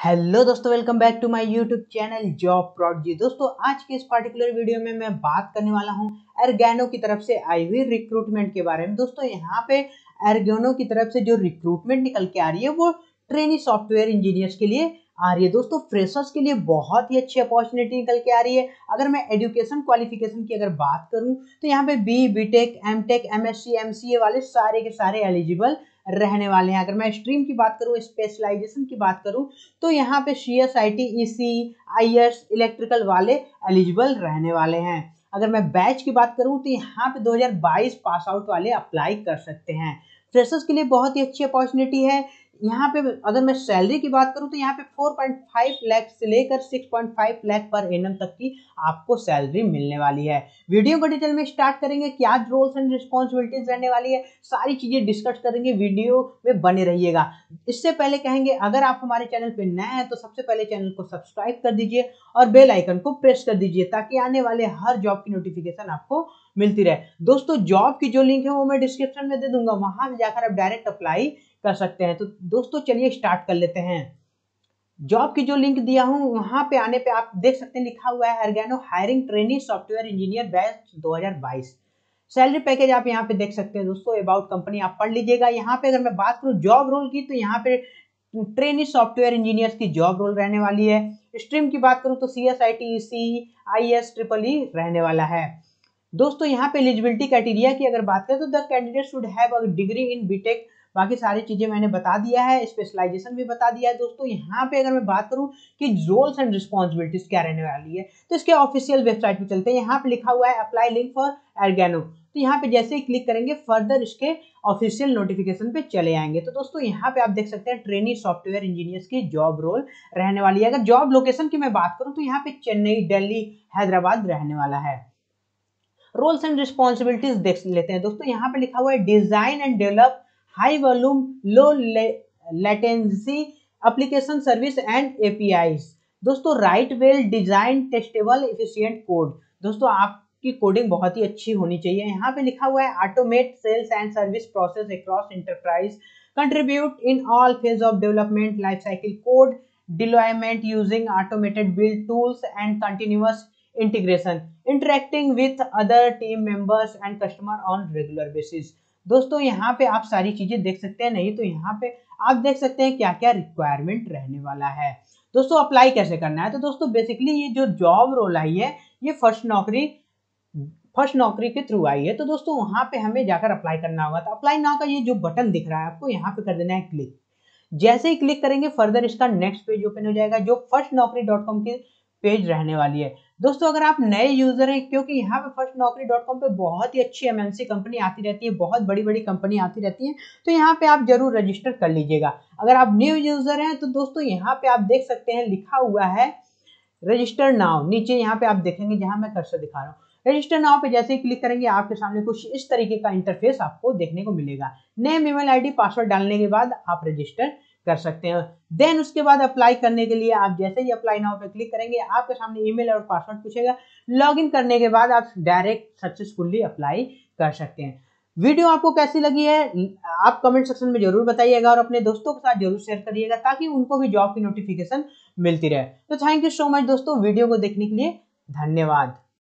Hello दोस्तों, welcome back to my YouTube channel job प्रॉड जी दोस्तों, आज के इस पार्टिकुलर वीडियो में मैं बात करने वाला हूँ एरगैनो की तरफ़ से आई हुई रिक्रूटमेंट के बारे में। दोस्तों, यहाँ पे एरगैनो की तरफ़ से जो रिक्रूटमेंट निकल के आ रही है, वो ट्रेनी सॉफ्टवेयर इंजीनियर्स के लिए आ रही है। दोस्तों फ्रेशर्स के लिए बहुत ही अच्छी अपॉर्चुनिटी निकल के आ रही है। अगर मैं एजुकेशन क्वालिफिकेशन की अगर बात करूँ तो यहाँ पे B B tech M tech M S C M C A वाले सारे के सारे एलिजिबल रहने वाले हैं। अगर मैं स्ट्रीम की बात करूँ स्पेशलाइजेशन की बात करूँ तो यहाँ पे C S I T E C I S electrical वाले एलिजिबल रहने वाले हैं। अगर मैं बैच की बात करूँ तो यहाँ पे 2022 पास आउट वाले अप्लाई कर सकते हैं। फ्रेशर्स के लिए बहुत ही अच्छी अपॉर्चुनिटी है। यहाँ पे अगर मैं सैलरी की बात करूँ तो यहाँ पे 4.5 लाख से लेकर 6.5 लाख पर एनम तक की आपको सैलरी मिलने वाली है। वीडियो को डिटेल में स्टार्ट करेंगे, क्या रोल्स एंड रिस्पॉन्सिबिलिटीज रहने वाली है, सारी चीज़ें डिस्कस करेंगे वीडियो में बने रहिएगा। इससे पहले कहेंगे, अगर आप हमारे चैनल पर नए हैं तो सबसे पहले चैनल को सब्सक्राइब कर दीजिए और बेल आइकन को प्रेस कर दीजिए, ताकि आने वाले हर जॉब की नोटिफिकेशन आपको मिलती रहे। दोस्तों जॉब की जो लिंक है, वो मैं डिस्क्रिप्शन में दे दूँगा। वहाँ जाकर आप डायरेक्ट अप्लाई कर सकते हैं। तो दोस्तों, चलिए स्टार्ट कर लेते हैं। जॉब की जो लिंक दिया हूँ, वहाँ पे आने पे आप देख सकते हैं, लिखा हुआ है अर्गेनो hiring training software engineer batch 2022 salary package आप यहाँ पे देख सकते हैं दोस्तों अबाउट कंपनी आप पढ़ लीजिएगा। यहाँ पे अगर मैं बात करूँ जॉब रोल की तो यहाँ पे ट्रेनिंग सॉफ्टवेयर इंजीनियर की जॉब रोल रहने वाली है। स्ट्रीम की बात करूँ तो C S I T C I S triple E रहने वाला है। दोस्तों, यहाँ पे एलिजिबिलिटी क्राइटेरिया की अगर बात करें तो the candidate should have degree in BTech बाकी सारी चीज़ें मैंने बता दिया है स्पेशलाइजेशन भी बता दिया है दोस्तों। यहाँ पे अगर मैं बात करूँ कि रोल्स एंड रिस्पॉन्सिबिलिटीज क्या रहने वाली है तो इसके ऑफिशियल वेबसाइट पे चलते हैं। यहाँ पे लिखा हुआ है अप्लाई लिंक फॉर एर्गेनो तो यहाँ पे जैसे ही क्लिक करेंगे फर्दर इसके ऑफिशियल नोटिफिकेशन पे चले आएँगे। तो दोस्तों, यहाँ पे आप देख सकते हैं ट्रेनिंग सॉफ्टवेयर इंजीनियर्स की जॉब रोल रहने वाली है। अगर जॉब लोकेशन की मैं बात करूँ तो यहाँ पे चेन्नई, दिल्ली, हैदराबाद रहने वाला है। रोल्स एंड रिस्पॉन्सिबिलिटीज देख लेते हैं दोस्तों। यहाँ पे लिखा हुआ है design and develop high volume, low latency application service and APIs दोस्तों write well design testable efficient code दोस्तों, आपकी कोडिंग बहुत ही अच्छी होनी चाहिए। यहाँ पे लिखा हुआ है automate sales and service process across enterprise contribute in all phase of development life cycle code deployment using automated build tools and continuous integration interacting with other team members and customer on regular basis दोस्तों, यहाँ पे आप सारी चीज़ें देख सकते हैं, नहीं तो यहाँ पे आप देख सकते हैं क्या क्या रिक्वायरमेंट रहने वाला है। दोस्तों अप्लाई कैसे करना है? तो दोस्तों बेसिकली ये जो जॉब रोल आई है, ये फ़र्स्ट नौकरी फ़र्स्ट नौकरी के थ्रू आई है। तो दोस्तों, वहाँ पे हमें जाकर अप्लाई करना होगा। तो अप्लाई नाउ का ये जो बटन दिख रहा है, आपको यहाँ पे कर देना है क्लिक जैसे ही क्लिक करेंगे फर्दर इसका नेक्स्ट पेज ओपन हो जाएगा, जो फ़र्स्ट नौकरी डॉट कॉम की पेज रहने वाली है। दोस्तों, अगर आप नए यूज़र हैं, क्योंकि यहाँ पे फ़र्स्ट नौकरी डॉट कॉम पे बहुत ही अच्छी एमएनसी कंपनी आती रहती है, बहुत बड़ी बड़ी कंपनी आती रहती है तो यहाँ पे आप ज़रूर रजिस्टर कर लीजिएगा। अगर आप न्यू यूज़र हैं तो दोस्तों, यहाँ पे आप देख सकते हैं, लिखा हुआ है रजिस्टर नाउ नीचे यहाँ पे आप देखेंगे, जहाँ मैं कर्सर दिखा रहा हूँ। रजिस्टर नाउ पे जैसे ही क्लिक करेंगे, आपके सामने कुछ इस तरीके का इंटरफेस आपको देखने को मिलेगा। नेम ईमेल आईडी पासवर्ड डालने के बाद आप रजिस्टर कर सकते हैं। देन उसके बाद अप्लाई करने के लिए आप जैसे ही अप्लाई नाउ पे क्लिक करेंगे, आपके सामने ईमेल और पासवर्ड पूछेगा। लॉगिन करने के बाद आप डायरेक्ट सक्सेसफुली अप्लाई कर सकते हैं। वीडियो आपको कैसी लगी है, आप कमेंट सेक्शन में ज़रूर बताइएगा और अपने दोस्तों के साथ ज़रूर शेयर करिएगा ताकि उनको भी जॉब की नोटिफिकेशन मिलती रहे। तो थैंक यू सो मच दोस्तों वीडियो को देखने के लिए धन्यवाद।